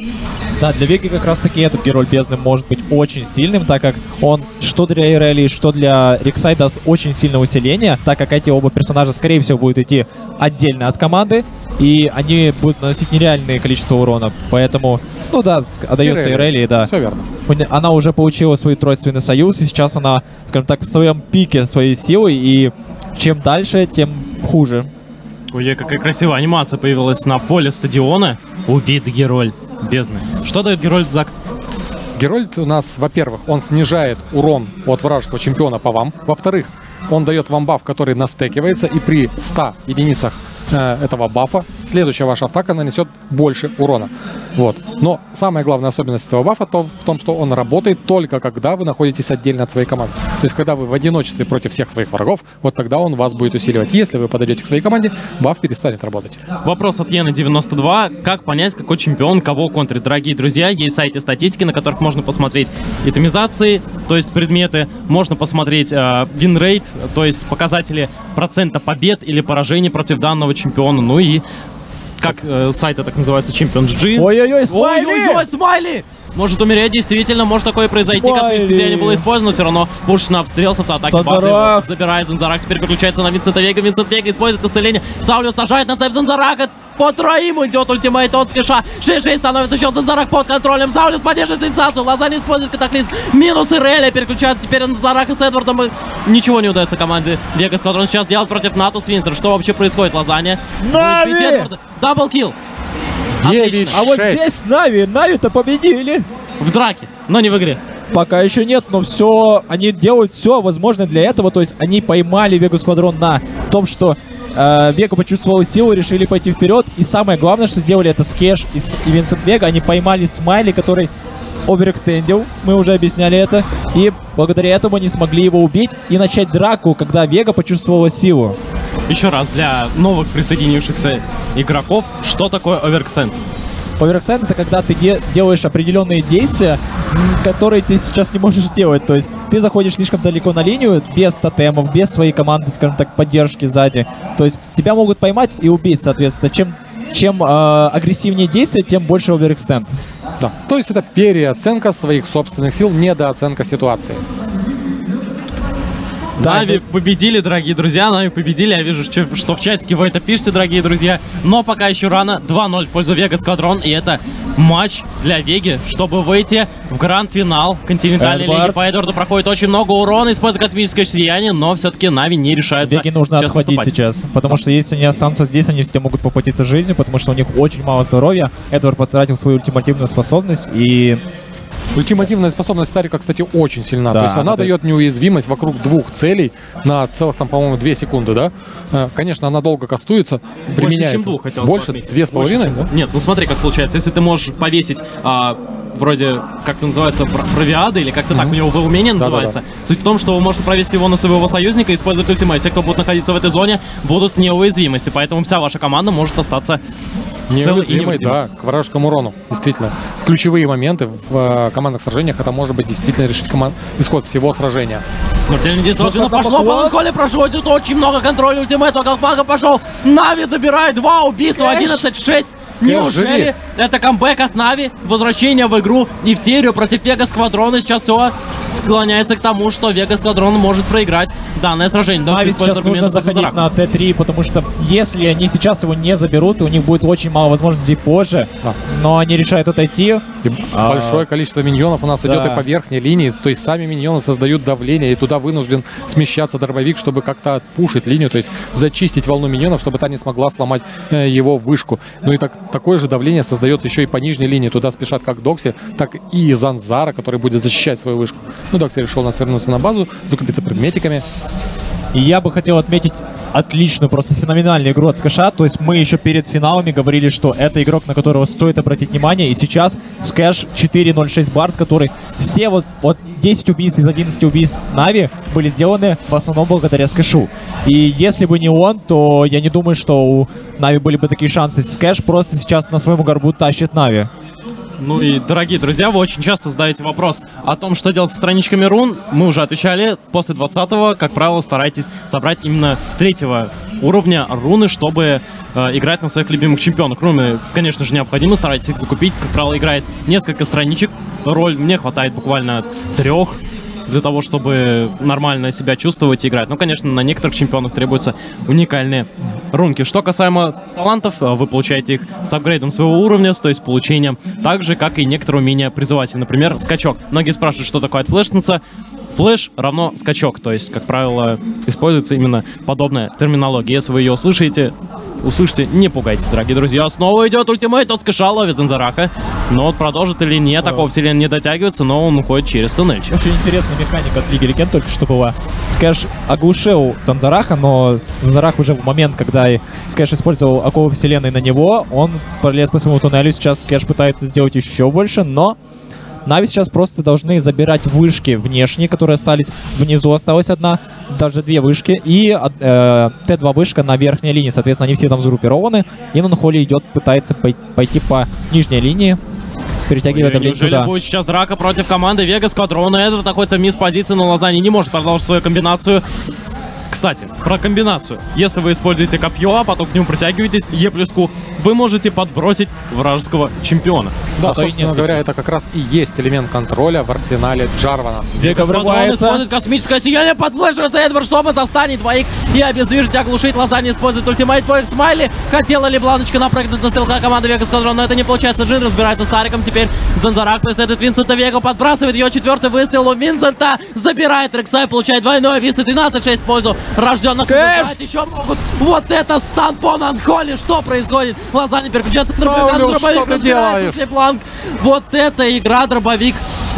Да, для Веги как раз таки этот герой бездны может быть очень сильным, так как он что для Ирели, что для Рексай даст очень сильное усиление, так как эти оба персонажа, скорее всего, будут идти отдельно от команды, и они будут наносить нереальное количество урона. Поэтому, ну да, отдается Ирели, да. Все верно. Она уже получила свой тройственный союз, и сейчас она, скажем так, в своем пике своей силы, и чем дальше, тем хуже. Ой, какая красивая анимация появилась на поле стадиона. Убит Герольд бездны. Что дает Герольд Зак? Герольд у нас, во-первых, он снижает урон от вражеского чемпиона по вам. Во-вторых, он дает вам баф, который настекивается, и при 100 единицах э, этого бафа следующая ваша атака нанесет больше урона. Вот. Но самая главная особенность этого бафа то, в том, что он работает только когда вы находитесь отдельно от своей команды. То есть, когда вы в одиночестве против всех своих врагов, вот тогда он вас будет усиливать. Если вы подойдете к своей команде, баф перестанет работать. Вопрос от Йена 92. Как понять, какой чемпион кого контрит? Дорогие друзья, есть сайты статистики, на которых можно посмотреть итемизации, то есть предметы. Можно посмотреть э, winrate, то есть показатели процента побед или поражений против данного чемпиона. Ну и как э, сайты так называются, Champions G. Ой-ой-ой, Ой-ой-ой, смайли! может умереть, действительно, может такое произойти, космический сияние было использовано, все равно Пуш обстрелился с атаки Батлы, забирает Занзарак, теперь переключается на Винсента Вега, Винсент Вега использует исцеление, Саулю сажает на цепь Занзарака, по троим идет ультимейт от Скиша. 6-6 становится счет Занзарак под контролем. Заулис поддерживает инициацию. Лазани использует катаклизм. Минус Иреля переключается теперь на Занзарак с Эдвардом. И... Ничего не удается команде Вегас, который он сейчас делает против Natus Vincere. Что вообще происходит, Лазани? Нави! Double kill. 9, А вот здесь Нави, Нави-то победили. В драке, но не в игре. Пока еще нет, но все, они делают все возможное для этого. То есть они поймали Вегу Сквадрон на том, что э, Вега почувствовала силу, решили пойти вперед. И самое главное, что сделали это Скэш и, и Винсент Вега. Они поймали Смайли, который оверэкстендил, мы уже объясняли это. И благодаря этому они смогли его убить и начать драку, когда Вега почувствовала силу. Еще раз, для новых присоединившихся игроков, что такое оверксенд? Оверэкстенд это когда ты де- делаешь определенные действия, которые ты сейчас не можешь сделать. То есть ты заходишь слишком далеко на линию, без тотемов, без своей команды, скажем так, поддержки сзади. То есть тебя могут поймать и убить, соответственно. Чем, чем э, агрессивнее действие, тем больше overextend. Да. То есть это переоценка своих собственных сил, недооценка ситуации. Да, Нави победили, дорогие друзья, Нави победили. Я вижу, что что в чатике вы это пишете, дорогие друзья. Но пока еще рано. 2-0 в пользу Вега Сквадрон. И это матч для Веги, чтобы выйти в гранд-финал континентальной Эдвард. лиги. По Эдварду проходит очень много урона, использует космическое сияние, но все-таки Нави не решаются Веги нужно сейчас отходить наступать. сейчас, потому что если они останутся здесь, они все могут поплатиться жизнью, потому что у них очень мало здоровья. Эдвард потратил свою ультимативную способность, и Ультимативная способность Старика, кстати, очень сильна. Да, То есть она это- дает неуязвимость вокруг двух целей на целых, там, по-моему, две секунды, да? Э, Конечно, она долго кастуется, Больше, применяется. чем двух, хотел Больше? Две с половиной? да? Нет, ну смотри, как получается. Если ты можешь повесить а, вроде, как это называется, пр- провиады, или как-то так у него умение называется. Суть в том, что вы можете провести его на своего союзника и использовать ультимейт. Те, кто будут находиться в этой зоне, будут в неуязвимости. Поэтому вся ваша команда может остаться Неуязвимый, да, к вражескому урону, действительно. В ключевые моменты в э, командных сражениях это может быть действительно решить команд... исход всего сражения. Смертельный Джина это пошло, Ланколе проходит очень много контроля ультимейта, Галфага пошел, Нави добирает два убийства, Кэш. 11-6. живи. Неужели это камбэк от Нави, возвращение в игру и в серию против Вега Сквадрона? Сейчас все склоняется к тому, что Вега Сквадрон может проиграть данное сражение. Но Нави сейчас нужно заходить на Т3, потому что если они сейчас его не заберут, у них будет очень мало возможностей позже, Да. но они решают отойти. И А, большое количество миньонов у нас да. идет и по верхней линии, то есть сами миньоны создают давление, и туда вынужден смещаться дробовик, чтобы как-то отпушить линию, то есть зачистить волну миньонов, чтобы та не смогла сломать э, его вышку. Ну и так, такое же давление создается еще и по нижней линии. Туда спешат как Докси, так и Занзара, который будет защищать свою вышку. Ну, Докси решил у нас вернуться на базу, закупиться предметиками. И я бы хотел отметить отличную, просто феноменальную игру от Скэша. То есть мы еще перед финалами говорили, что это игрок, на которого стоит обратить внимание. И сейчас Скэш 4.06 Бард, который все вот, вот 10 убийств из 11 убийств Нави были сделаны в основном благодаря Скэшу. И если бы не он, то я не думаю, что у Нави были бы такие шансы. Скэш просто сейчас на своем горбу тащит Нави. Ну и, дорогие друзья, вы очень часто задаете вопрос о том, что делать со страничками рун. Мы уже отвечали. После 20-го, как правило, старайтесь собрать именно третьего уровня руны, чтобы э, играть на своих любимых чемпионах. Руны, конечно же, необходимо, старайтесь их закупить. Как правило, играет несколько страничек. Роль мне хватает буквально трех для того, чтобы нормально себя чувствовать и играть. Ну, конечно, на некоторых чемпионах требуются уникальные рунки. Что касаемо талантов, э, вы получаете их с апгрейдом своего уровня, то есть получением, так же, как и некоторые умения призывателя. Например, скачок. Многие спрашивают, что такое отфлешница. Флэш равно скачок, то есть, как правило, используется именно подобная терминология. Если вы ее услышите, услышите, не пугайтесь, дорогие друзья. Снова идет ультимейт от Скаша, ловит Занзараха. Но вот продолжит или нет, такого вселенной не дотягивается, но он уходит через туннель. Очень интересная механика от Лиги Легенд только что была. Скэш оглушил Занзараха, но Занзарах уже в момент, когда Скэш использовал оковы вселенной на него, он пролез по своему туннелю. Сейчас Скэш пытается сделать еще больше, но Нави сейчас просто должны забирать вышки внешние, которые остались. Внизу осталась одна, даже две вышки. И э, Т2 вышка на верхней линии. Соответственно, они все там загруппированы. И Нонхоли идет, пытается пой- пойти по нижней линии. Перетягивая Ой, давление Неужели туда. будет сейчас драка против команды Вега Сквадрона? Эдвард находится в mis позиции, но Лозани не может продолжить свою комбинацию. Кстати, про комбинацию. Если вы используете копье, а потом к нему притягиваетесь, Е плюс Q, вы можете подбросить вражеского чемпиона. Да, А собственно говоря, это как раз и есть элемент контроля в арсенале Джарвана. Сквадрон врывается. использует космическое сияние, подфлешивается Эдвард, чтобы застанет двоих и обездвижить, оглушить. Лазанья использует ультимейт поиск Смайли. Хотела ли Бланочка напрыгнуть на стрелка команды Вега Сквадрон, но это не получается. Джин разбирается с Тариком. Теперь Занзарак преследует Винсента Вега, подбрасывает ее четвертый выстрел у Винсента. Забирает Рексай, получает двойной вист и 13-6 в пользу рожденных. Кэш! Еще могут. Вот это стан по Нанхоли. Что происходит? Лазанья переключается на дробовик, разбирается с Лебланк. Вот эта игра, дробовик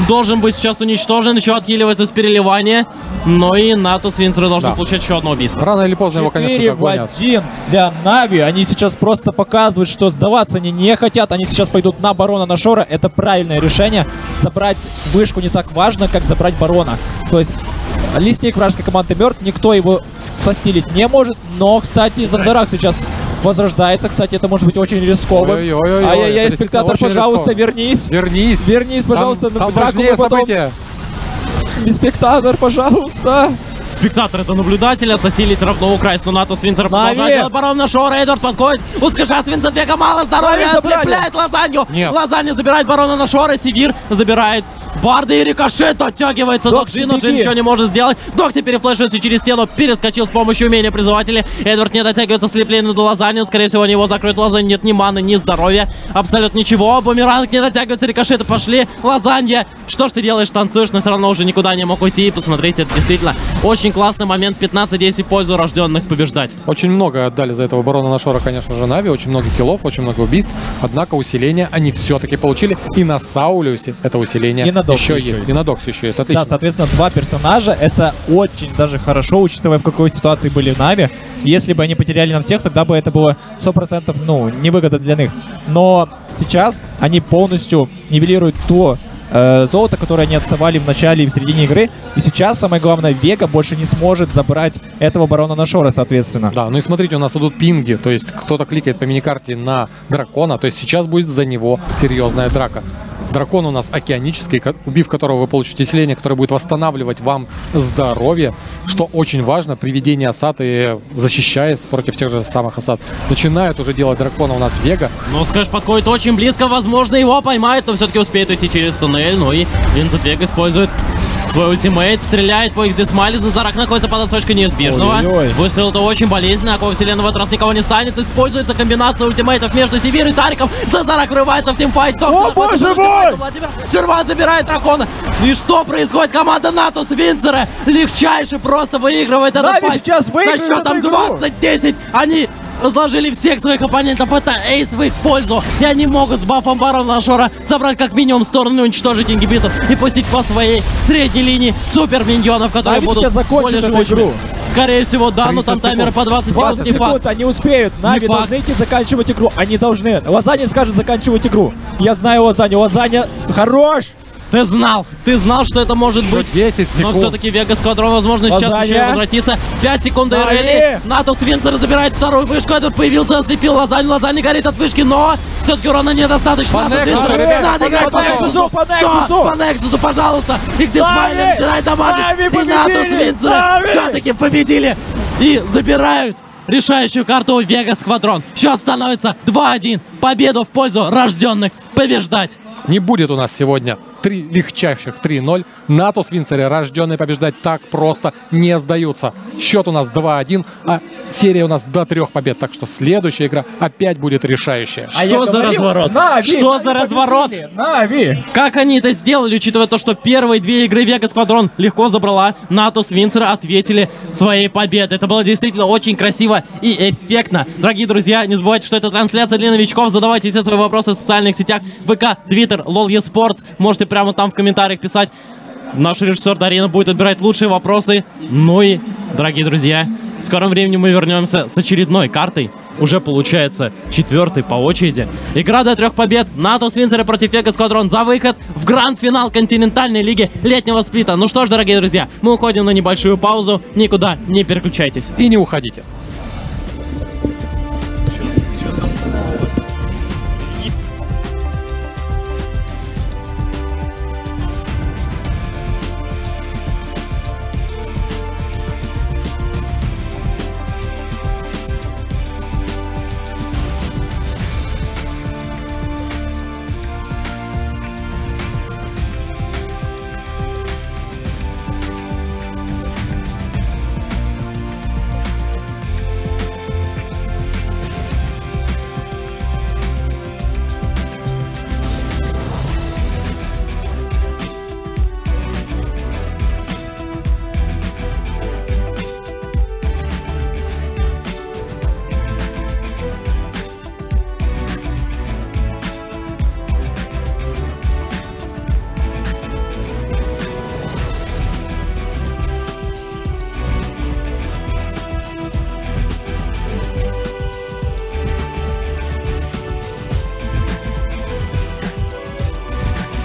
должен быть сейчас уничтожен, еще отхиливается с переливания. Но и Натус Винсер должен Да. получать еще одно убийство. Рано или поздно его, конечно, 4 в догонят. 1 для Нави. Они сейчас просто показывают, что сдаваться они не хотят. Они сейчас пойдут на барона на Шора. Это правильное решение. Забрать вышку не так важно, как забрать барона. То есть лесник вражеской команды мертв. Никто его состилить не может. Но, кстати, Зандарак сейчас возрождается. Кстати, это может быть очень рисково. Ой-ой-ой-ой, Ай-яй-яй, спектатор, пожалуйста, вернись. Вернись. Вернись, пожалуйста, там, на там потом. события. Спектатор, пожалуйста. Спектатор это наблюдателя, состилить равно украсть, но Натус Винсер Нави! продолжает барон на шоу, Эдвард подходит, ускажает Винсент Вега, мало здоровья, ослепляет Лазанью. Нет. Лазанью забирает барона на шора, Севир забирает Барды и рикошет оттягивается до Докси, Джина, Джин ничего не может сделать. Докси перефлешивается через стену, перескочил с помощью умения призывателя. Эдвард не дотягивается слепление до Лазанью, скорее всего, они его закроют. Лазанью нет ни маны, ни здоровья, абсолютно ничего. Бумеранг не дотягивается, рикошеты пошли. Лазанья, что ж ты делаешь, танцуешь, но все равно уже никуда не мог уйти. И посмотрите, это действительно очень классный момент. 15-10 в пользу рожденных побеждать. Очень много отдали за этого барона Нашора, конечно же, Нави. Очень много киллов, очень много убийств. Однако усиление они все-таки получили. И на Саулиусе это усиление И на Доксе еще еще есть. И на еще есть. Отлично. Да, соответственно, два персонажа. Это очень даже хорошо, учитывая, в какой ситуации были Нави. Если бы они потеряли нам всех, тогда бы это было 100%, ну, невыгодно для них. Но сейчас они полностью нивелируют то э, золото, которое они отставали в начале и в середине игры. И сейчас, самое главное, Вега больше не сможет забрать этого барона Нашора, соответственно. Да, ну и смотрите, у нас идут пинги, то есть кто-то кликает по миникарте на дракона, то есть сейчас будет за него серьезная драка. Дракон у нас океанический, убив которого вы получите усиление, которое будет восстанавливать вам здоровье, что очень важно при ведении осад и защищаясь против тех же самых осад. Начинают уже делать дракона у нас Вега. Ну, Скэш, подходит очень близко, возможно, его поймают, но все-таки успеет уйти через туннель. Ну и Винсент Вега использует свой ultimate, стреляет по XD Смайли, Назарак находится под отсрочкой неизбежного. Выстрел это очень болезненно, оковы вселенной в этот раз никого не станит. Используется комбинация ультимейтов между Сивир и Тариком. Назарак врывается в teamfight. Докси О, боже мой! Владимир Черван забирает дракона. И что происходит? Команда Natus Vincere легчайше просто выигрывает этот Нави fight. сейчас выигрывает Со счетом эту игру. 20-10. Они разложили всех своих оппонентов. Это эйс в их пользу. И они могут с бафом барона Шора забрать как минимум сторону и уничтожить ингибитор. И пустить по своей средней линии супер миньонов, которые Нави будут более живучими. игру. Скорее всего, да, но там 30 таймеры по 20 делают 20 не факт. секунд, они успеют. Нави факт. должны идти заканчивать игру. Они должны. Лазанья скажет заканчивать игру. Я знаю Лазанью. Лазанья хорош. Ты знал, ты знал, что это может Еще быть. 10 Но секунд. все-таки Вега Сквадрон, возможно, сейчас Лазанья. еще и возвратится. 5 секунд до. Ирели. Натус Винцер забирает вторую вышку. Этот появился, ослепил Лазанью. Лазанья горит от вышки, но все-таки урона недостаточно. По Нексусу, Винцер, надо играть по Нексусу. По? Нексусу. По Нексусу, пожалуйста. И где. Смайлер начинает. Нави И. Натус Винцера Нави. все-таки победили. И забирают решающую карту Вега Сквадрон. Счет становится 2-1. Победу в пользу рожденных побеждать. Не будет у нас сегодня три легчайших 3-0. Натус Винцере, рожденные побеждать так просто, не сдаются. Счет у нас 2-1, а серия у нас до трех побед. Так что следующая игра опять будет решающая. А Что за говорил, разворот? Нави, Что Нави за разворот? Нави. Как они это сделали, учитывая то, что первые две игры Вега Сквадрон легко забрала, Natus Vincere ответили своей победой. Это было действительно очень красиво и эффектно. Дорогие друзья, не забывайте, что это трансляция для новичков. Задавайте все свои вопросы в социальных сетях. ВК, Твиттер, LOL eSports. Можете прямо там в комментариях писать. Наш режиссер Дарина будет отбирать лучшие вопросы. Ну и, дорогие друзья, в скором времени мы вернемся с очередной картой. Уже получается четвертый по очереди. Игра до трех побед. НАТО Свинцера против Вега Сквадрон за выход в гранд-финал континентальной лиги летнего сплита. Ну что ж, дорогие друзья, мы уходим на небольшую паузу. Никуда не переключайтесь. И не уходите.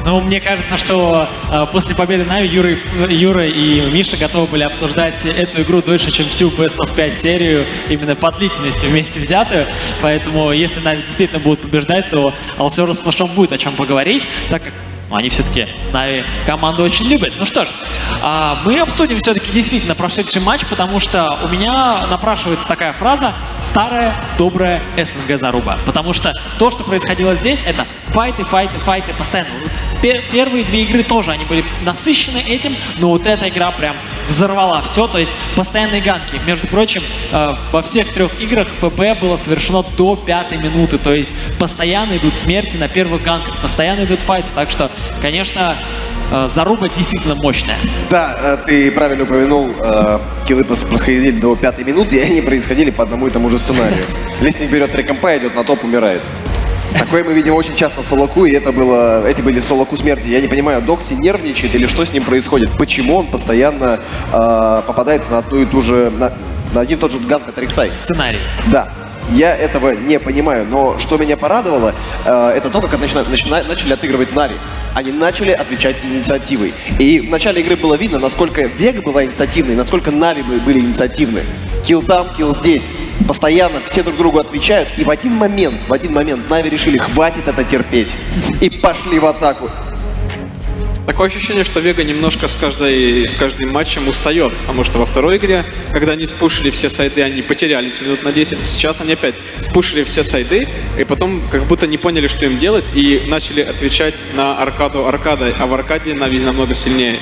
Ну, мне кажется, что э, после победы Нави Юра, Юра и Миша готовы были обсуждать эту игру дольше, чем всю Best of 5 серию, именно по длительности вместе взятую. Поэтому, если Нави действительно будут побеждать, то Алсеру с Флашом будет о чем поговорить, так как ну, они все-таки Нави команду очень любят. Ну что ж, а, мы обсудим все-таки действительно прошедший матч, потому что у меня напрашивается такая фраза «старая добрая СНГ заруба». Потому что то, что происходило здесь, это файты, файты, файты постоянно. Вот пер- первые две игры тоже, они были насыщены этим, но вот эта игра прям взорвала все, то есть постоянные ганки. Между прочим, э, во всех трех играх ФБ было совершено до пятой минуты, то есть постоянно идут смерти на первых ганках, постоянно идут файты, так что, конечно, э, заруба действительно мощная. Да, э, ты правильно упомянул, э, киллы происходили до пятой минуты, и они происходили по одному и тому же сценарию. Лесник берет рекомпа, идет на топ, умирает. Такое мы видим очень часто SoloQ, и это было, эти были SoloQ смерти. Я не понимаю, Докси нервничает или что с ним происходит? Почему он постоянно э, попадает на одну и ту же, на, на один и тот же gank от Рексай? Сценарий. Да, я этого не понимаю, но что меня порадовало, э, это то, как начина- начина- начали отыгрывать Нави. Они начали отвечать инициативой. И в начале игры было видно, насколько Вега была инициативной, насколько Нави бы- были инициативны. Килл там, килл здесь. Постоянно все друг другу отвечают. И в один момент, в один момент Нави решили, хватит это терпеть. И пошли в атаку. Такое ощущение, что Вега немножко с, каждой, с каждым матчем устает, потому что во второй игре, когда они спушили все сайды, они потерялись минут на 10, сейчас они опять спушили все сайды, и потом как будто не поняли, что им делать, и начали отвечать на аркаду аркадой, а в аркаде Нави намного сильнее.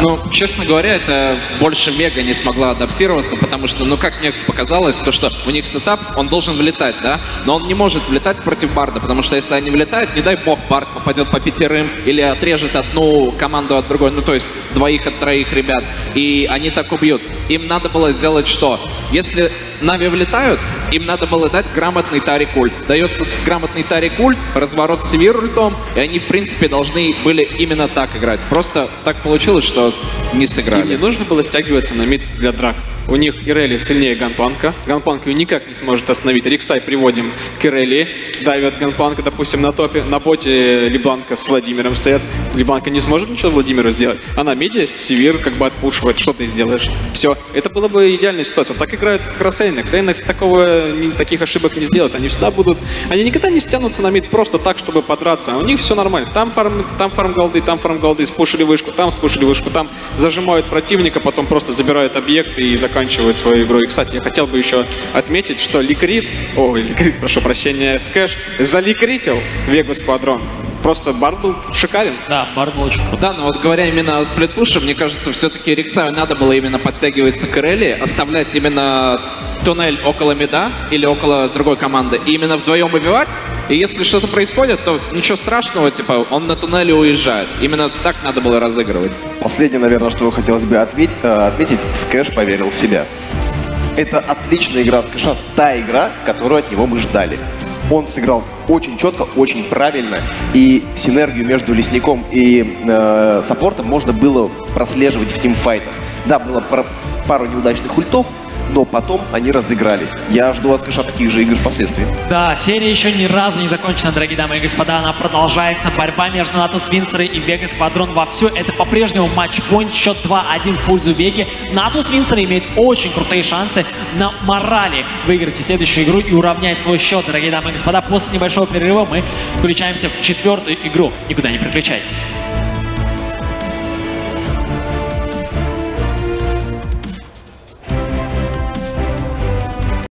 Ну, честно говоря, это больше Вега не смогла адаптироваться, потому что, ну, как мне показалось, то, что у них setup, он должен влетать, да, но он не может влетать против Барда, потому что если они влетают, не дай бог, Бард попадет по пятерым или отрежет одну команду от другой, ну, то есть двоих от троих ребят, и они так убьют. Им надо было сделать что? Если Нави влетают, им надо было дать грамотный Тарик ульт. Дается грамотный Тарик ульт, разворот с Севир ультом, и они, в принципе, должны были именно так играть. Просто так получилось, что не Им не сыграли. нужно было стягиваться на мид для драк. У них Ирели сильнее Ганпанка. Ганпанк ее никак не сможет остановить. Риксай приводим к Ирели. Давят Ганпанка, допустим, на топе. На боте Лебланка с Владимиром стоят. Лебланка не сможет ничего Владимиру сделать. А на миде Севир как бы отпушивает. Что ты сделаешь? Все. Это была бы идеальная ситуация. Так играют как раз Эйнекс. Эйнекс такого, таких ошибок не сделает. Они всегда будут... Они никогда не стянутся на мид просто так, чтобы подраться. У них все нормально. Там фарм, там фарм голды, там фарм голды. Спушили вышку, там спушили вышку, там зажимают противника, потом просто забирают объект и заканчивают свою игру. И, кстати, я хотел бы еще отметить, что Ликрит, о, Ликрит, прошу прощения, Скэш, заликритил Вегу Сквадрон. Просто Бард был шикарен. Да, Бард был очень крутой. Да, но вот говоря именно о сплитпуше, мне кажется, все-таки Риксаю надо было именно подтягиваться к Ирели, оставлять именно туннель около меда или около другой команды, и именно вдвоем убивать. И если что-то происходит, то ничего страшного, типа, он на туннеле уезжает. Именно так надо было разыгрывать. Последнее, наверное, что хотелось бы отметь- э, отметить, Скэш поверил в себя. Это отличная игра от Скэша, та игра, которую от него мы ждали. Он сыграл очень четко, очень правильно, и синергию между лесником и э, саппортом можно было прослеживать в тимфайтах. Да, было пар- пару неудачных ультов, но потом они разыгрались. Я жду от Скэша таких же игр впоследствии. Да, серия еще ни разу не закончена, дорогие дамы и господа. Она продолжается. Борьба между Natus Vincere и Vega Squadron вовсю. Это по-прежнему матч-пойнт. Счет 2-1 в пользу Веги. Натус Винсеры имеет очень крутые шансы на морали выиграть и следующую игру и уравнять свой счет, дорогие дамы и господа. После небольшого перерыва мы включаемся в четвертую игру. Никуда не переключайтесь.